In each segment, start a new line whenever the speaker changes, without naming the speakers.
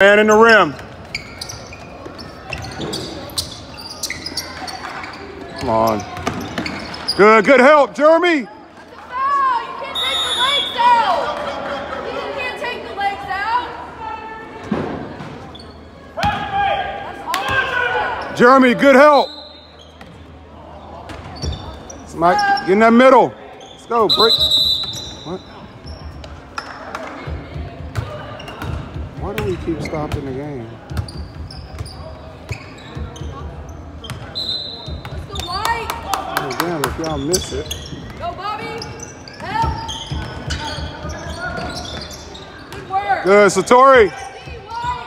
Man in the rim. Come on. Good, good help, Jeremy.
Foul! You can't take the legs out! You can't take the legs out! That's all.
Jeremy, good help. Mike, get in that middle. Let's go, break. What? Do keep stopping the game? Oh, damn, if y'all miss it.
Go, Bobby! Help! Good work!
Good, Satori.
See, White!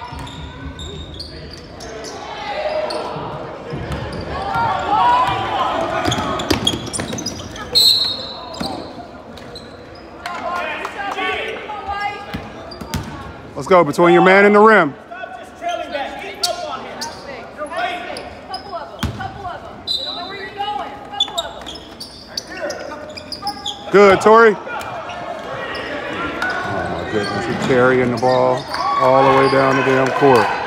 Come on, White!
Let's go, between your man and the rim. Good, Tori. Oh my goodness, he's carrying the ball all the way down the damn court.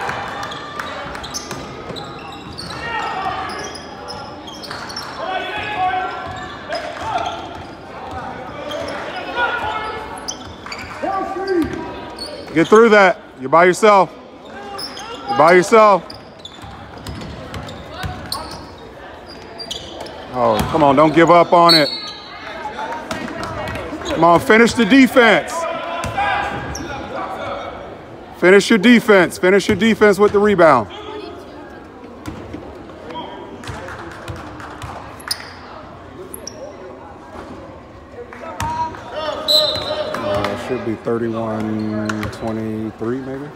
Get through that. You're by yourself. You're by yourself. Oh, come on, don't give up on it. Come on, finish the defense. Finish your defense. Finish your defense with the rebound. Uh, it should be 31 23, maybe.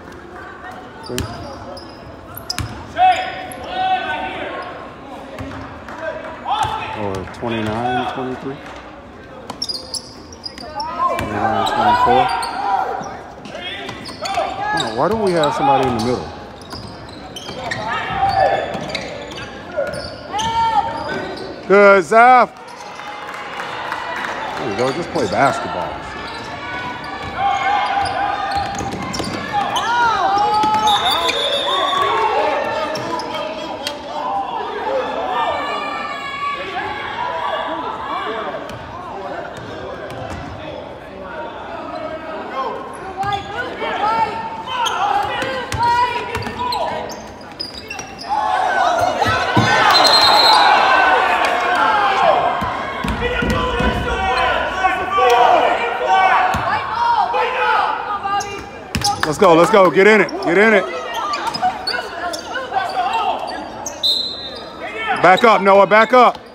Or 29 23. 29 24. Oh, why don't we have somebody in the middle? Good, Zaf. There you go. Just play basketball.
White, move it, White! Move, White! White ball! White ball! Come on, Bobby!
Let's go. Let's go. Get in it. Get in it. Back up, Noah. Back up.